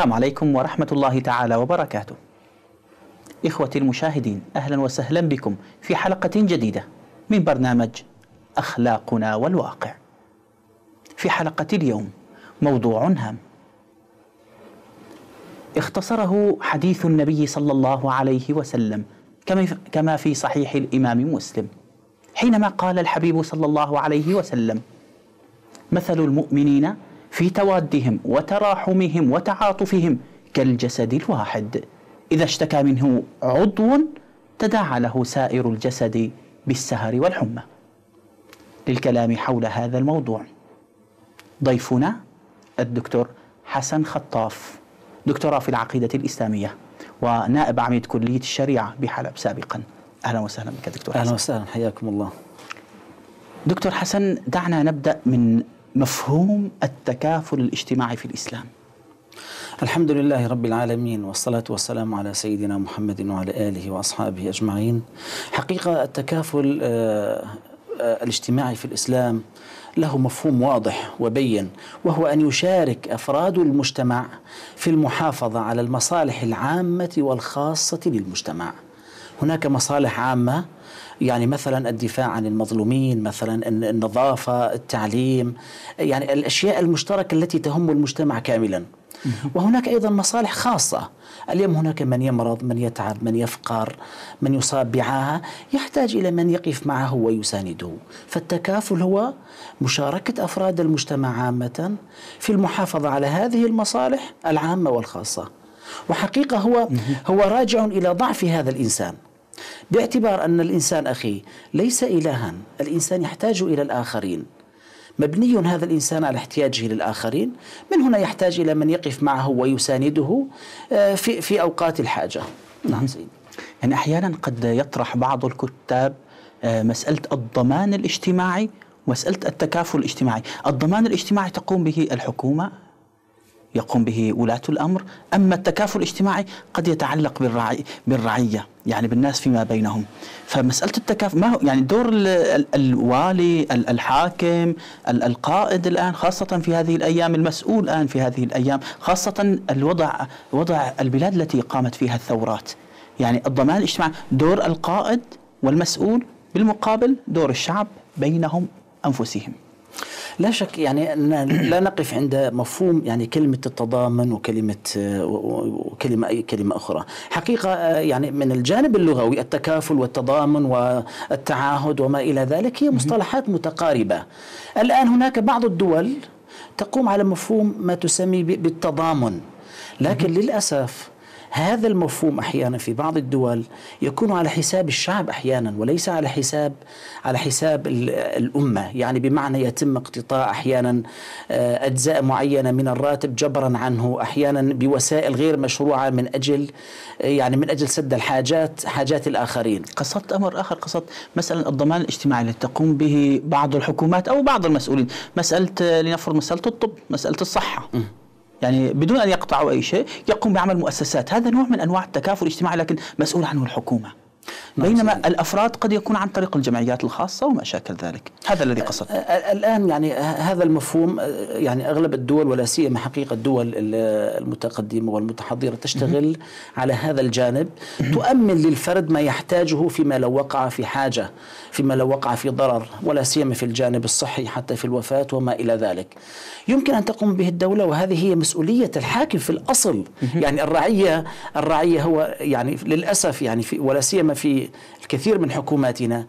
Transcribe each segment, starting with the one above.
السلام عليكم ورحمة الله تعالى وبركاته. إخوتي المشاهدين أهلا وسهلا بكم في حلقة جديدة من برنامج أخلاقنا والواقع. في حلقة اليوم موضوع هام. اختصره حديث النبي صلى الله عليه وسلم كما في صحيح الإمام مسلم حينما قال الحبيب صلى الله عليه وسلم: مثل المؤمنين في توادهم وتراحمهم وتعاطفهم كالجسد الواحد. إذا اشتكى منه عضو تداعى له سائر الجسد بالسهر والحمى. للكلام حول هذا الموضوع ضيفنا الدكتور حسن خطاف دكتوراه في العقيدة الإسلامية ونائب عميد كلية الشريعة بحلب سابقا. أهلا وسهلا بك دكتور حسن. وسهلا حياكم الله. دكتور حسن دعنا نبدأ من مفهوم التكافل الاجتماعي في الإسلام. الحمد لله رب العالمين والصلاة والسلام على سيدنا محمد وعلى آله وأصحابه أجمعين حقيقة التكافل آه، آه، الاجتماعي في الإسلام له مفهوم واضح وبين وهو أن يشارك أفراد المجتمع في المحافظة على المصالح العامة والخاصة للمجتمع هناك مصالح عامة يعني مثلا الدفاع عن المظلومين مثلا النظافة التعليم يعني الأشياء المشتركة التي تهم المجتمع كاملا. وهناك أيضا مصالح خاصة. اليوم هناك من يمرض من يتعب من يفقر من يصاب بعاهة يحتاج إلى من يقف معه ويسانده فالتكافل هو مشاركة أفراد المجتمع عامة في المحافظة على هذه المصالح العامة والخاصة. وحقيقة هو هو راجع إلى ضعف هذا الإنسان. باعتبار أن الإنسان أخي ليس إلها الإنسان يحتاج إلى الآخرين. مبني هذا الإنسان على احتياجه للآخرين من هنا يحتاج إلى من يقف معه ويسانده آه، في, في أوقات الحاجة. نعم سيدي. يعني أحيانا قد يطرح بعض الكتاب آه، مسألة الضمان الاجتماعي ومساله التكافل الاجتماعي، الضمان الاجتماعي تقوم به الحكومة يقوم به ولاة الأمر، أما التكافل الاجتماعي قد يتعلق بالرعي بالرعية. يعني بالناس فيما بينهم. فمسألة التكافل ما هو يعني دور ال- ال- الوالي، ال- الحاكم، ال- القائد الآن خاصة في هذه الأيام، المسؤول الآن في هذه الأيام، خاصة الوضع وضع البلاد التي قامت فيها الثورات. يعني الضمان الاجتماعي دور القائد والمسؤول بالمقابل دور الشعب بينهم أنفسهم. لا شك يعني لا نقف عند مفهوم يعني كلمة التضامن وكلمة وكلمة أي كلمة أخرى. حقيقة يعني من الجانب اللغوي التكافل والتضامن والتعاهد وما إلى ذلك هي مصطلحات متقاربة. الآن هناك بعض الدول تقوم على مفهوم ما تسمي بالتضامن. لكن للأسف هذا المفهوم أحيانا في بعض الدول يكون على حساب الشعب أحيانا وليس على حساب على حساب ال- الأمة، يعني بمعنى يتم اقتطاع أحيانا آه، أجزاء معينة من الراتب جبرا عنه، أحيانا بوسائل غير مشروعة من أجل آه، يعني من أجل سد الحاجات حاجات الآخرين. قصدت أمر آخر قصدت مثلا الضمان الاجتماعي الذي تقوم به بعض الحكومات أو بعض المسؤولين، مسألة آه، لنفرض مسألة الطب، مسألة الصحة. يعني بدون أن يقطعوا أي شيء يقوم بعمل مؤسسات، هذا نوع من أنواع التكافل الاجتماعي لكن مسؤول عنه الحكومة. بينما الأفراد قد يكون عن طريق الجمعيات الخاصة وما شاكل ذلك، هذا الذي قصدت. آه، الآن يعني ه- هذا المفهوم آه، يعني أغلب الدول ولا سيما حقيقة الدول ال- المتقدمة والمتحضرة تشتغل على هذا الجانب تؤمن للفرد ما يحتاجه فيما لو وقع في حاجة فيما لو وقع في ضرر ولا سيما في الجانب الصحي حتى في الوفاة وما إلى ذلك. يمكن أن تقوم به الدولة وهذه هي مسؤولية الحاكم في الأصل. يعني الرعية الرعية هو يعني للأسف يعني في ولا سيما في الكثير من حكوماتنا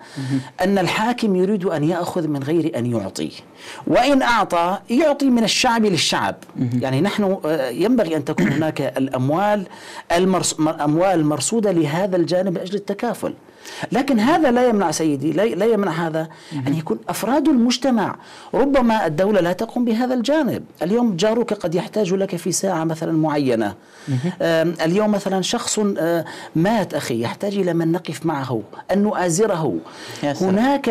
أن الحاكم يريد أن يأخذ من غير أن يعطي. وإن أعطى يعطي من الشعب للشعب. يعني نحن آه، ينبغي أن تكون هناك الأموال المرس أموال مرصودة لهذا الجانب من أجل التكافل. لكن هذا لا يمنع سيدي لا يمنع هذا أن يكون أفراد المجتمع. ربما الدولة لا تقوم بهذا الجانب. اليوم جارك قد يحتاج لك في ساعة مثلا معينة. آم، اليوم مثلا شخص مات أخي يحتاج إلى من نقف معه أن نؤازره. هناك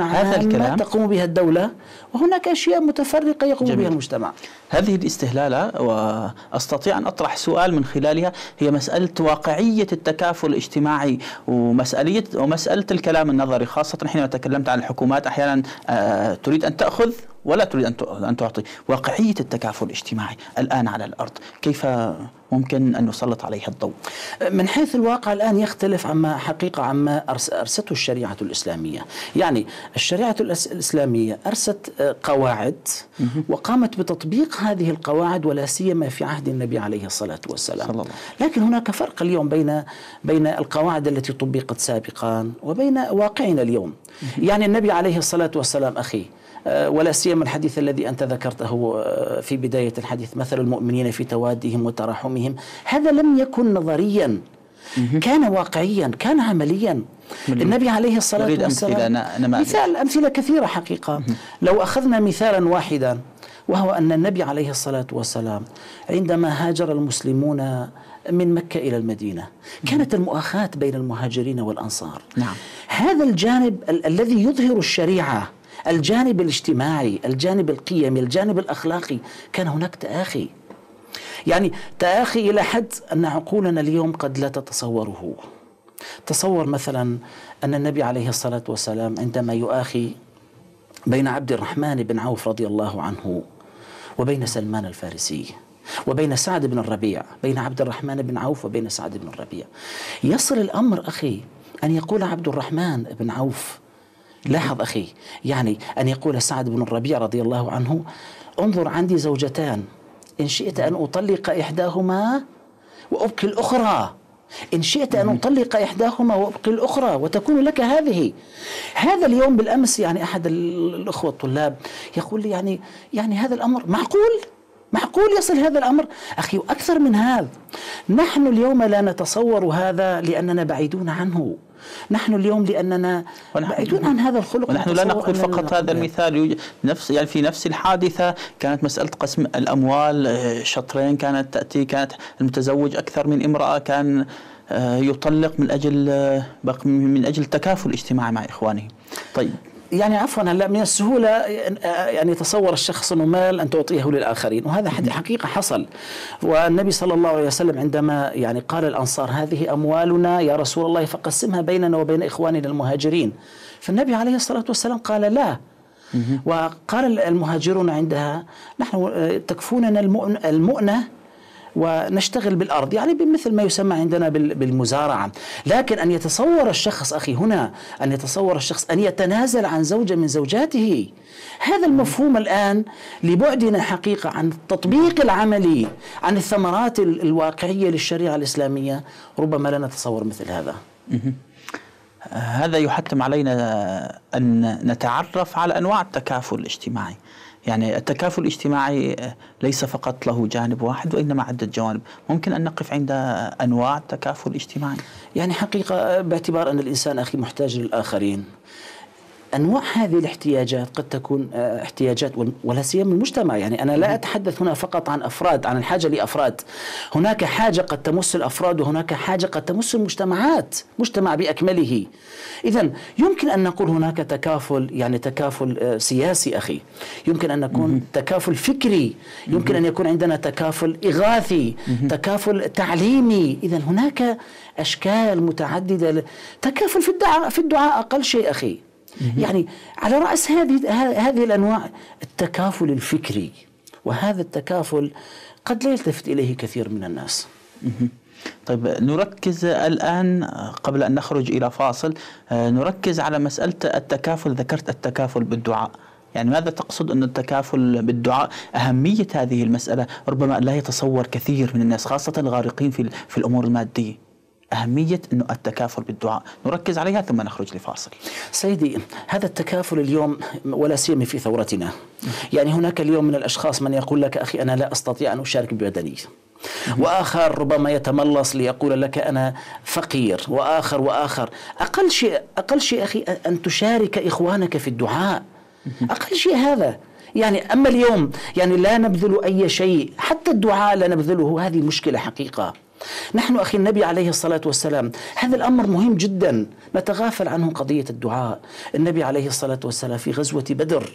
عامة الكلام. تقوم بها الدولة وهناك أشياء متفرقة يقوم جميل. بها المجتمع. هذه الاستهلالة وأستطيع أن أطرح سؤال من خلالها هي مسألة واقعية التكافل الاجتماعي ومسألية ومسألة الكلام النظري خاصة حينما تكلمت عن الحكومات أحيانا آه، تريد أن تأخذ ولا تريد أن تعطي. واقعية التكافل الاجتماعي الآن على الأرض كيف ممكن أن نسلط عليها الضوء؟ من حيث الواقع الآن يختلف عما حقيقة عما أرس- أرسته الشريعة الإسلامية. يعني الشريعة الإسلامية أرست آه، قواعد وقامت بتطبيق هذه القواعد ولا سيما في عهد النبي عليه الصلاة والسلام. صلى الله. لكن هناك فرق اليوم بين بين القواعد التي طبقت سابقا وبين واقعنا اليوم. يعني النبي عليه الصلاة والسلام أخي ولا سيما الحديث الذي أنت ذكرته آه، في بداية الحديث مثل المؤمنين في توادهم وتراحمهم. هذا لم يكن نظريا. كان واقعيا كان عمليا. النبي عليه أمثلة، والسلام ن- نماذج. مثال أمثلة كثيرة حقيقة. لو أخذنا مثالا واحدا وهو أن النبي عليه الصلاة والسلام عندما هاجر المسلمون من مكة إلى المدينة كانت المؤاخاة بين المهاجرين والأنصار. نعم. هذا الجانب ال- الذي يظهر الشريعة الجانب الاجتماعي الجانب القيمي الجانب الأخلاقي كان هناك تآخي. يعني تآخي إلى حد أن عقولنا اليوم قد لا تتصوره. تصور مثلا أن النبي عليه الصلاة والسلام عندما يؤاخي بين عبد الرحمن بن عوف رضي الله عنه وبين سلمان الفارسي وبين سعد بن الربيع بين عبد الرحمن بن عوف وبين سعد بن الربيع. يصل الأمر أخي أن يقول عبد الرحمن بن عوف لاحظ أخي يعني أن يقول سعد بن الربيع رضي الله عنه انظر عندي زوجتان إن شئت أن أطلق إحداهما وأبقي الأخرى. إن شئت أن أطلق إحداهما وأبقي الأخرى وتكون لك هذه. هذا اليوم بالأمس يعني أحد ال- الأخوة الطلاب يقول لي يعني يعني هذا الأمر معقول؟ معقول يصل هذا الأمر؟ أخي وأكثر من هذا نحن اليوم لا نتصور هذا لأننا بعيدون عنه. نحن اليوم لأننا بعيدون عن هذا الخلق ونحن لا نقول فقط هذا. المثال نفس يعني في نفس الحادثة كانت مسألة قسم الأموال آه، شطرين كانت تأتي كانت المتزوج أكثر من امرأة كان آه، يطلق من أجل آه، من أجل تكافل اجتماعي مع إخوانه طيب يعني عفوا هلا من السهولة يعني يتصور الشخص إنه مال أن تعطيه للآخرين. وهذا حد- حقيقة حصل. والنبي صلى الله عليه وسلم عندما يعني قال الانصار هذه أموالنا يا رسول الله فقسمها بيننا وبين إخواننا المهاجرين. فالنبي عليه الصلاة والسلام قال لا. وقال المهاجرون عندها نحن تكفوننا المؤن- المؤنة ونشتغل بالأرض يعني بمثل ما يسمى عندنا بال- بالمزارعة. لكن أن يتصور الشخص أخي هنا أن يتصور الشخص أن يتنازل عن زوجة من زوجاته هذا المفهوم الآن لبعدنا حقيقة عن التطبيق العملي عن الثمرات ال- الواقعية للشريعة الإسلامية. ربما لا نتصور مثل هذا. هذا يحتم علينا أن نتعرف على أنواع التكافل الاجتماعي. يعني التكافل الاجتماعي ليس فقط له جانب واحد وإنما عدة جوانب. ممكن أن نقف عند أنواع التكافل الاجتماعي. يعني حقيقة باعتبار أن الإنسان أخي محتاج للآخرين. أنواع هذه الاحتياجات قد تكون آه، احتياجات ولا سيما المجتمع. يعني أنا لا أتحدث هنا فقط عن أفراد عن الحاجة لأفراد. هناك حاجة قد تمس الأفراد وهناك حاجة قد تمس المجتمعات مجتمع بأكمله. إذا يمكن أن نقول هناك تكافل يعني تكافل آه، سياسي أخي. يمكن أن نكون تكافل فكري. يمكن أن يكون عندنا تكافل إغاثي تكافل تعليمي. إذا هناك أشكال متعددة. ل- تكافل في الدعاء في الدعاء أقل شيء أخي. يعني على رأس هذه هذه الأنواع التكافل الفكري. وهذا التكافل قد لا يلتفت إليه كثير من الناس. طيب نركز الآن قبل أن نخرج إلى فاصل آه، نركز على مسألة التكافل. ذكرت التكافل بالدعاء. يعني ماذا تقصد أن التكافل بالدعاء؟ أهمية هذه المسألة ربما لا يتصور كثير من الناس خاصة الغارقين في, في الأمور المادية. أهمية أنه التكافل بالدعاء. نركز عليها ثم نخرج لفاصل. سيدي هذا التكافل اليوم ولا سيما في ثورتنا. يعني هناك اليوم من الأشخاص من يقول لك أخي أنا لا أستطيع أن أشارك ببدني. وآخر ربما يتملص ليقول لك أنا فقير. وآخر وآخر. أقل شيء أقل شيء أخي أن تشارك إخوانك في الدعاء. أقل شيء هذا. يعني أما اليوم يعني لا نبذل أي شيء. حتى الدعاء لا نبذله. هذه مشكلة حقيقة. نحن أخي النبي عليه الصلاة والسلام هذا الأمر مهم جدا. نتغافل عنه قضية الدعاء. النبي عليه الصلاة والسلام في غزوة بدر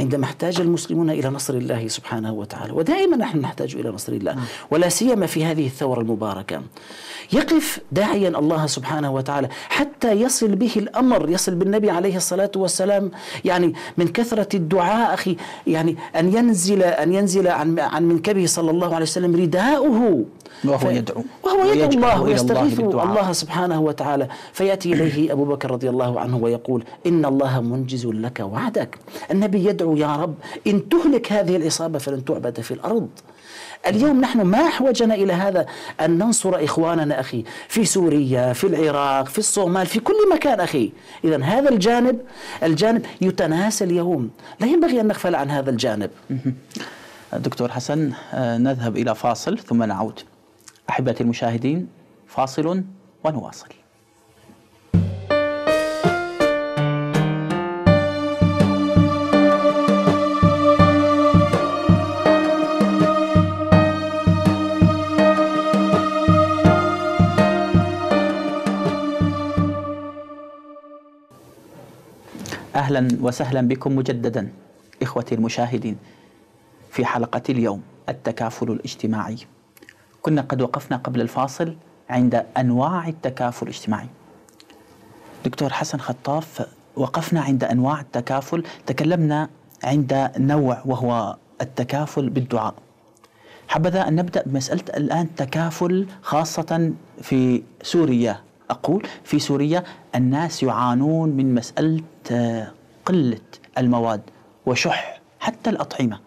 عندما احتاج المسلمون إلى نصر الله سبحانه وتعالى. ودائما نحن نحتاج إلى نصر الله ولا سيما في هذه الثورة المباركة. يقف داعيا الله سبحانه وتعالى حتى يصل به الأمر يصل بالنبي عليه الصلاة والسلام. يعني من كثرة الدعاء أخي يعني أن ينزل أن ينزل عن عن منكبه صلى الله عليه وسلم رداؤه. وهو يدعو. وهو يدعو الله إلى ويستغيث بالدعاء. الله سبحانه وتعالى. فيأتي إليه أبو بكر رضي الله عنه ويقول إن الله منجز لك وعدك. النبي يدعو يا رب إن تهلك هذه الإصابة فلن تعبد في الأرض. اليوم نحن ما أحوجنا إلى هذا. أن ننصر إخواننا أخي في سوريا في العراق في الصومال في كل مكان أخي. اذا هذا الجانب الجانب يتناسى اليوم. لا ينبغي أن نغفل عن هذا الجانب. دكتور حسن آه، نذهب إلى فاصل ثم نعود. أحبتي المشاهدين فاصل ونواصل. أهلا وسهلا بكم مجددا إخوتي المشاهدين في حلقة اليوم التكافل الاجتماعي. كنا قد وقفنا قبل الفاصل عند أنواع التكافل الاجتماعي. دكتور حسن خطاف وقفنا عند أنواع التكافل تكلمنا عند نوع وهو التكافل بالدعاء. حبذا أن نبدأ بمسألة الآن تكافل خاصة في سوريا. أقول في سوريا الناس يعانون من مسألة آه، قلة المواد وشح حتى الأطعمة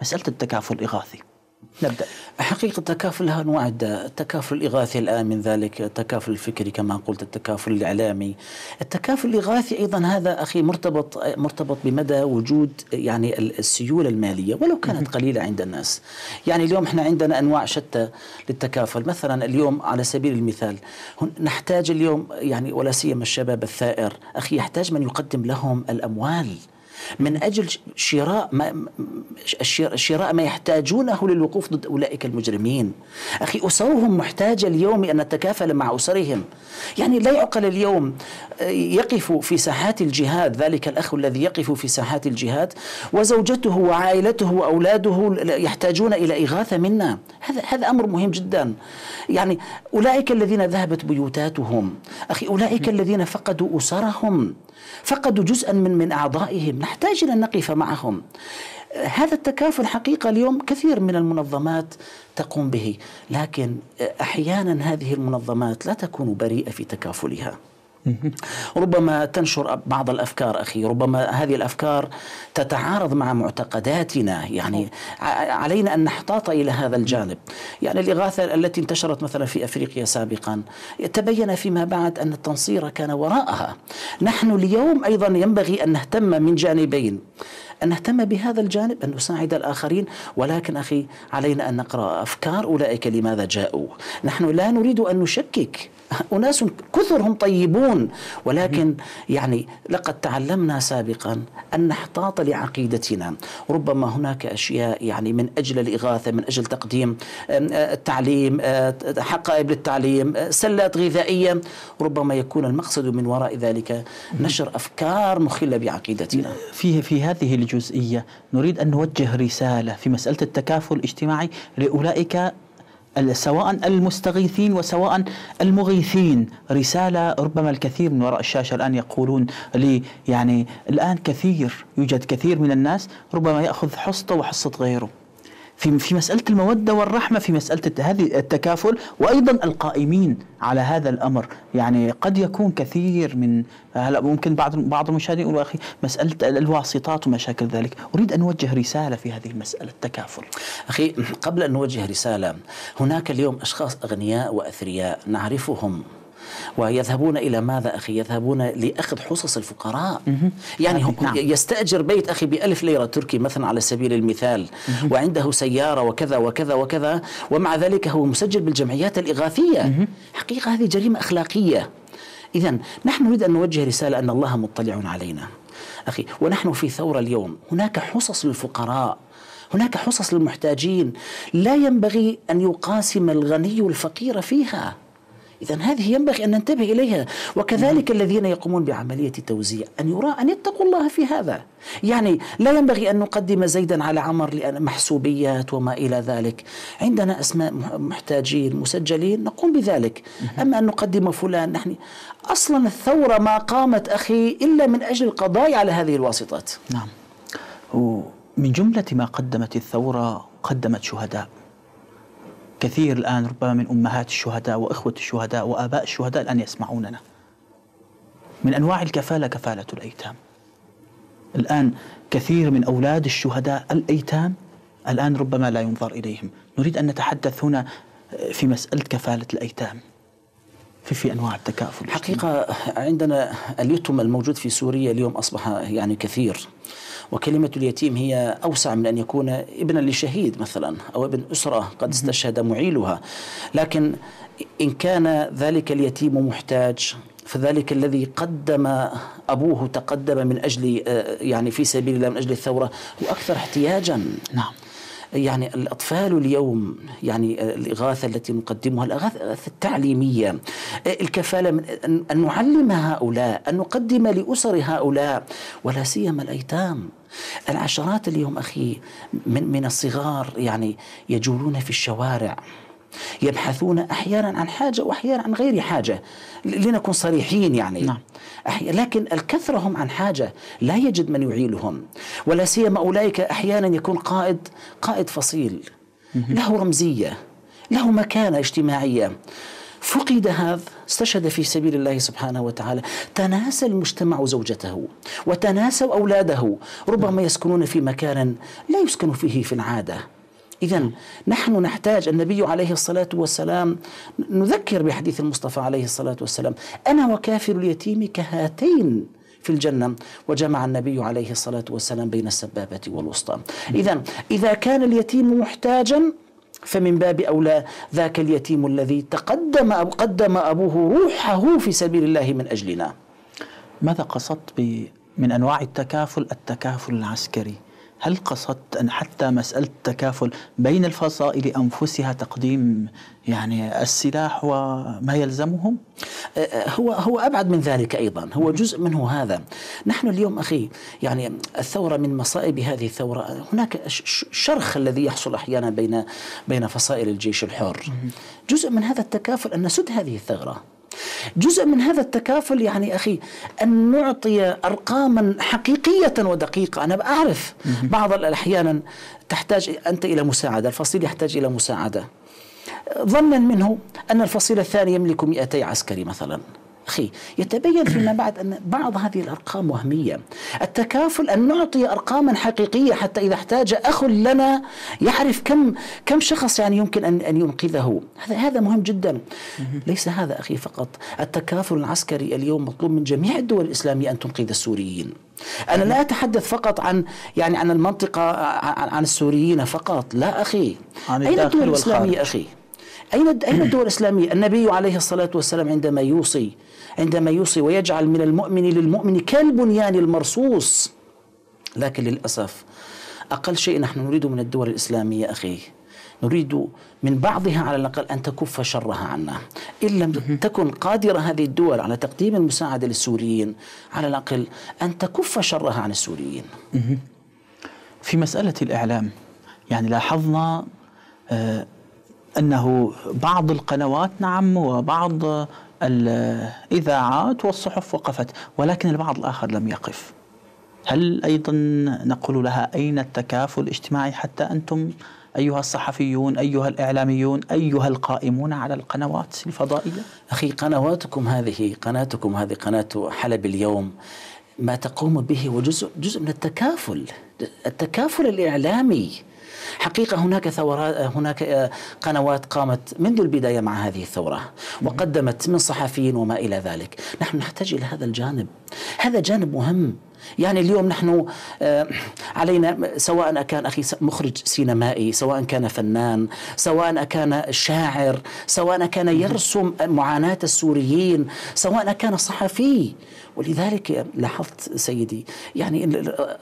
مسألة التكافل الإغاثي. نبدأ. حقيقة التكافل لها أنواع عدة التكافل الإغاثي الآن من ذلك التكافل الفكري كما قلت التكافل الإعلامي. التكافل الإغاثي أيضا هذا أخي مرتبط مرتبط بمدى وجود يعني السيولة المالية ولو كانت قليلة عند الناس. يعني اليوم إحنا عندنا أنواع شتى للتكافل. مثلا اليوم على سبيل المثال نحتاج اليوم يعني ولا سيما الشباب الثائر أخي يحتاج من يقدم لهم الأموال. من أجل ش- شراء ما شراء ما يحتاجونه للوقوف ضد أولئك المجرمين. أخي اسرهم محتاجه اليوم أن نتكافل مع أسرهم. يعني لا يعقل اليوم آه، يقف في ساحات الجهاد ذلك الأخ الذي يقف في ساحات الجهاد وزوجته وعائلته وأولاده ل- يحتاجون إلى إغاثة منا. هذا هذا أمر مهم جدا. يعني أولئك الذين ذهبت بيوتاتهم، أخي أولئك الذين فقدوا أسرهم. فقدوا جزءا من من أعضائهم. نحتاج أن نقف معهم. هذا التكافل حقيقة اليوم كثير من المنظمات تقوم به. لكن أحيانا هذه المنظمات لا تكون بريئة في تكافلها. ربما تنشر بعض الأفكار أخي. ربما هذه الأفكار تتعارض مع معتقداتنا. يعني علينا أن نحتاط إلى هذا الجانب. يعني الإغاثة التي انتشرت مثلا في أفريقيا سابقا تبين فيما بعد أن التنصير كان وراءها. نحن اليوم أيضا ينبغي أن نهتم من جانبين. أن نهتم بهذا الجانب أن نساعد الآخرين. ولكن أخي علينا أن نقرأ أفكار أولئك لماذا جاءوا. نحن لا نريد أن نشكك. أناس كثر هم طيبون ولكن يعني لقد تعلمنا سابقا أن نحتاط لعقيدتنا. ربما هناك أشياء يعني من أجل الإغاثة من أجل تقديم التعليم حقائب للتعليم سلات غذائية. ربما يكون المقصد من وراء ذلك نشر أفكار مخلة بعقيدتنا. في في هذه الجزئية نريد أن نوجه رسالة في مسألة التكافل الاجتماعي لأولئك سواء المستغيثين وسواء المغيثين. رسالة ربما الكثير من وراء الشاشة الآن يقولون لي يعني الآن كثير يوجد كثير من الناس ربما يأخذ حصته وحصة غيره. في في مسألة المودة والرحمة في مسألة الت- هذه التكافل وأيضا القائمين على هذا الأمر. يعني قد يكون كثير من هلا ممكن بعض بعض المشاهدين يقولوا أخي مسألة ال- الواسطات ومشاكل ذلك. أريد أن أوجه رسالة في هذه المسألة التكافل. أخي قبل أن نوجه رسالة هناك اليوم أشخاص أغنياء وأثرياء نعرفهم. ويذهبون إلى ماذا أخي؟ يذهبون لأخذ حصص الفقراء. يعني هم نعم. يستأجر بيت أخي بألف ليرة تركي مثلا على سبيل المثال وعنده سيارة وكذا وكذا وكذا ومع ذلك هو مسجل بالجمعيات الإغاثية. حقيقة هذه جريمة أخلاقية. إذا نحن نريد أن نوجه رسالة أن الله مطلع علينا. أخي ونحن في ثورة اليوم هناك حصص للفقراء هناك حصص للمحتاجين. لا ينبغي أن يقاسم الغني الفقير فيها. إذا هذه ينبغي أن ننتبه إليها. وكذلك الذين يقومون بعملية توزيع أن يرى أن يتقوا الله في هذا. يعني لا ينبغي أن نقدم زيدا على عمر لأن محسوبيات وما إلى ذلك. عندنا أسماء مح- محتاجين مسجلين نقوم بذلك. أما أن نقدم فلان نحن أصلا الثورة ما قامت أخي إلا من أجل القضاء على هذه الواسطات. نعم. ومن جملة ما قدمت الثورة قدمت شهداء. كثير الآن ربما من أمهات الشهداء وإخوة الشهداء وآباء الشهداء الآن يسمعوننا. من أنواع الكفالة كفالة الأيتام. الآن كثير من أولاد الشهداء الأيتام الآن ربما لا ينظر إليهم. نريد أن نتحدث هنا في مسألة كفالة الأيتام. في في أنواع التكافل. حقيقة عندنا اليتم الموجود في سوريا اليوم أصبح يعني كثير وكلمة اليتيم هي أوسع من أن يكون ابنا لشهيد مثلا أو ابن أسرة قد استشهد معيلها. لكن إن كان ذلك اليتيم محتاج فذلك الذي قدم أبوه تقدم من أجل آه، يعني في سبيل الله من أجل الثورة هو أكثر احتياجا. نعم. يعني الأطفال اليوم يعني الإغاثة التي نقدمها الإغاثة التعليمية الكفالة من أن- نعلم هؤلاء أن نقدم لأسر هؤلاء ولا سيما الأيتام. العشرات اليوم أخي من, من الصغار يعني يجولون في الشوارع. يبحثون أحيانا عن حاجة وأحيانا عن غير حاجة ل- لنكن صريحين يعني. نعم. لكن الكثرة هم عن حاجة لا يجد من يعيلهم ولا سيما أولئك أحيانا يكون قائد قائد فصيل له رمزية له مكانة اجتماعية. فقد هذا استشهد في سبيل الله سبحانه وتعالى تناسى المجتمع زوجته وتناسى أولاده. ربما يسكنون في مكان لا يسكن فيه في العادة. إذا نحن نحتاج النبي عليه الصلاة والسلام نذكر بحديث المصطفى عليه الصلاة والسلام أنا وكافر اليتيم كهاتين في الجنة وجمع النبي عليه الصلاة والسلام بين السبابة والوسطى. إذا إذا كان اليتيم محتاجا فمن باب أولى ذاك اليتيم الذي تقدم أو قدم أبوه روحه في سبيل الله من أجلنا. ماذا قصدت من أنواع التكافل؟ التكافل العسكري. هل قصدت أن حتى مسألة التكافل بين الفصائل أنفسها تقديم يعني السلاح وما يلزمهم؟ هو هو أبعد من ذلك أيضا. هو جزء منه هذا. نحن اليوم أخي يعني الثورة من مصائب هذه الثورة. هناك ش- ش- شرخ الذي يحصل أحيانا بين بين فصائل الجيش الحر. جزء من هذا التكافل أن نسد هذه الثغرة. جزء من هذا التكافل يعني أخي أن نعطي ارقاما حقيقية ودقيقة. أنا اعرف بعض الأحيان تحتاج أنت إلى مساعدة الفصيل يحتاج إلى مساعدة. ظنا منه أن الفصيل الثاني يملك 200 عسكري مثلا. أخي يتبين فيما بعد أن بعض هذه الأرقام وهمية. التكافل أن نعطي أرقاما حقيقية حتى إذا احتاج أخ لنا يعرف كم كم شخص يعني يمكن أن أن ينقذه. هذا هذا مهم جدا. ليس هذا أخي فقط. التكافل العسكري اليوم مطلوب من جميع الدول الإسلامية أن تنقذ السوريين. أنا لا أتحدث فقط عن يعني عن المنطقة عن, السوريين فقط. لا أخي. عن أين الدول الإسلامية. أخي؟ أين أين الدول الإسلامية؟ النبي عليه الصلاة والسلام عندما يوصي عندما يوصي ويجعل من المؤمن للمؤمن كالبنيان المرصوص. لكن للأسف أقل شيء نحن نريد من الدول الإسلامية أخي نريد من بعضها على الأقل أن تكف شرها عنا. إن لم تكن قادرة هذه الدول على تقديم المساعدة للسوريين على الأقل أن تكف شرها عن السوريين. في مسألة الإعلام يعني لاحظنا آه، أنه بعض القنوات نعم وبعض الإذاعات والصحف وقفت ولكن البعض الآخر لم يقف. هل أيضا نقول لها أين التكافل الاجتماعي حتى أنتم أيها الصحفيون أيها الإعلاميون أيها القائمون على القنوات الفضائية؟ أخي قنواتكم هذه قناتكم هذه قناة حلب اليوم ما تقوم به هو جزء جزء من التكافل التكافل الإعلامي. حقيقة هناك ثورات هناك آه، قنوات قامت منذ البداية مع هذه الثورة وقدمت من صحفيين وما إلى ذلك. نحن نحتاج إلى هذا الجانب. هذا جانب مهم. يعني اليوم نحن آه، علينا سواء كان أخي مخرج سينمائي سواء كان فنان سواء كان شاعر سواء كان يرسم معاناة السوريين سواء كان صحفي. ولذلك لاحظت سيدي يعني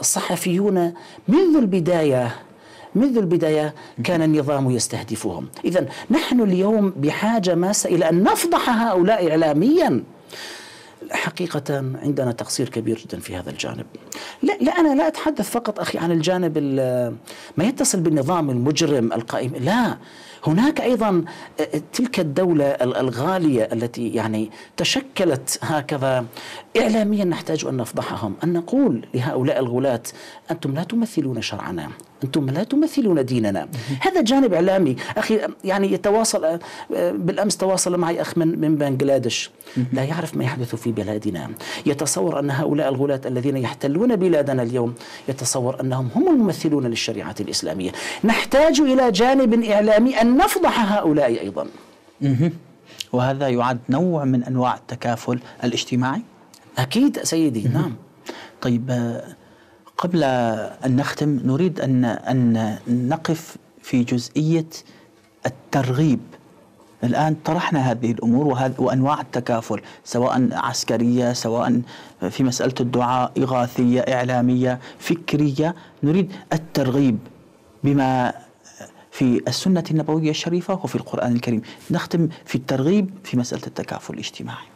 الصحفيون منذ البداية منذ البداية كان النظام يستهدفهم. إذا نحن اليوم بحاجة ماسة إلى أن نفضح هؤلاء إعلاميا. حقيقة عندنا تقصير كبير جدا في هذا الجانب. لا, لا أنا لا أتحدث فقط أخي عن الجانب ما يتصل بالنظام المجرم القائم. لا هناك أيضا آه، تلك الدولة الغالية التي يعني تشكلت هكذا. اعلاميا نحتاج أن نفضحهم أن نقول لهؤلاء الغلاة أنتم لا تمثلون شرعنا. أنتم لا تمثلون ديننا. هذا جانب إعلامي. أخي يعني يتواصل آه، بالأمس تواصل معي أخ من من بنغلاديش. لا يعرف ما يحدث في بلادنا. يتصور أن هؤلاء الغلاة الذين يحتلون بلادنا اليوم يتصور أنهم هم الممثلون للشريعة الإسلامية. نحتاج إلى جانب إعلامي أن نفضح هؤلاء أيضا. وهذا يعد نوع من أنواع التكافل الاجتماعي؟ أكيد سيدي. نعم. طيب آه، قبل أن نختم نريد أن أن نقف في جزئية الترغيب. الآن طرحنا هذه الأمور وأنواع التكافل سواء عسكرية سواء في مسألة الدعاء إغاثية إعلامية فكرية. نريد الترغيب بما في السنة النبوية الشريفة وفي القرآن الكريم. نختم في الترغيب في مسألة التكافل الاجتماعي.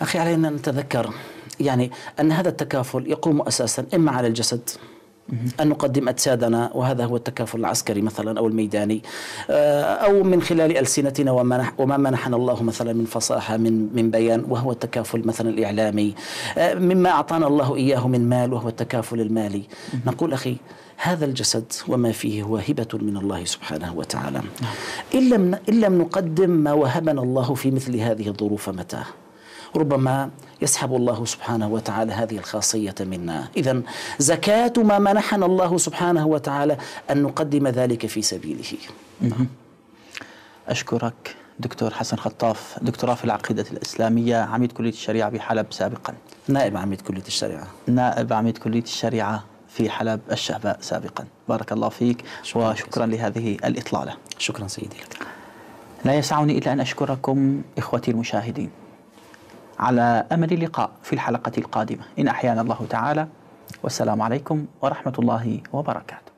أخي علينا أن نتذكر يعني أن هذا التكافل يقوم أساسا إما على الجسد أن نقدم أجسادنا وهذا هو التكافل العسكري مثلا أو الميداني آه، أو من خلال ألسنتنا وما منحنا الله مثلا من فصاحة من من بيان وهو التكافل مثلا الإعلامي آه، مما أعطانا الله إياه من مال وهو التكافل المالي. نقول أخي هذا الجسد وما فيه هو هبة من الله سبحانه وتعالى. إن لم, إن لم نقدم ما وهبنا الله في مثل هذه الظروف متى؟ ربما يسحب الله سبحانه وتعالى هذه الخاصية منا. إذا زكاة ما منحنا الله سبحانه وتعالى أن نقدم ذلك في سبيله. أشكرك دكتور حسن خطاف دكتوراه في العقيدة الإسلامية عميد كلية الشريعة بحلب سابقا. نائب عميد كلية الشريعة. نائب عميد كلية الشريعة في حلب الشهباء سابقا. بارك الله فيك شكرا وشكرا لهذه الإطلالة. شكرا سيدي. لك لا يسعني إلا أن أشكركم إخوتي المشاهدين. على أمل اللقاء في الحلقة القادمة. إن أحيانا الله تعالى. والسلام عليكم ورحمة الله وبركاته.